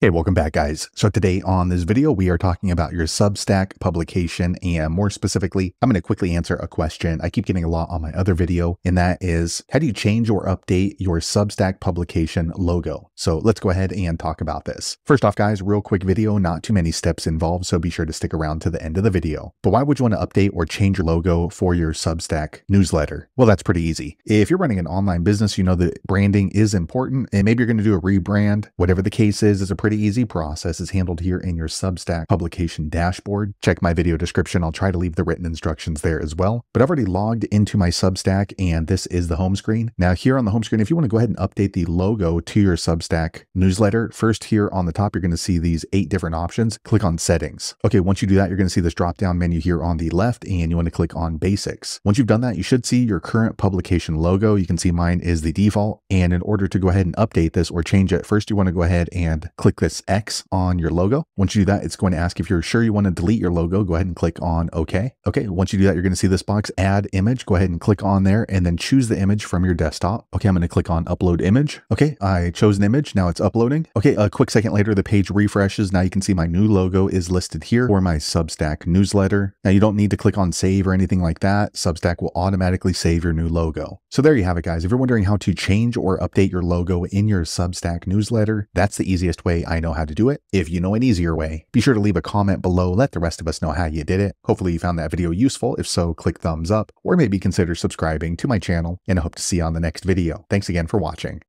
Hey, welcome back guys. So today on this video, we are talking about your Substack publication and more specifically, I'm going to quickly answer a question I keep getting a lot on my other video, and that is how do you change or update your Substack publication logo? So let's go ahead and talk about this. First off guys, real quick video, not too many steps involved, so be sure to stick around to the end of the video. But why would you want to update or change your logo for your Substack newsletter? Well, that's pretty easy. If you're running an online business, you know that branding is important and maybe you're going to do a rebrand, whatever the case is, is a pretty pretty easy process is handled here in your Substack publication dashboard. Check my video description. I'll try to leave the written instructions there as well. But I've already logged into my Substack and this is the home screen. Now here on the home screen, if you want to go ahead and update the logo to your Substack newsletter, first here on the top, you're going to see these eight different options. Click on settings. Okay, once you do that, you're going to see this drop down menu here on the left and you want to click on basics. Once you've done that, you should see your current publication logo. You can see mine is the default. And in order to go ahead and update this or change it, first you want to go ahead and click this X on your logo. Once you do that, it's going to ask if you're sure you want to delete your logo. Go ahead and click on OK. Okay, once you do that, you're going to see this box, Add Image. Go ahead and click on there and then choose the image from your desktop. Okay, I'm going to click on Upload Image. Okay, I chose an image. Now it's uploading. Okay, a quick second later, the page refreshes. Now you can see my new logo is listed here for my Substack newsletter. Now you don't need to click on save or anything like that. Substack will automatically save your new logo. So there you have it, guys. If you're wondering how to change or update your logo in your Substack newsletter, that's the easiest way I know how to do it. If you know an easier way, be sure to leave a comment below. Let the rest of us know how you did it. Hopefully you found that video useful. If so, click thumbs up or maybe consider subscribing to my channel and I hope to see you on the next video. Thanks again for watching.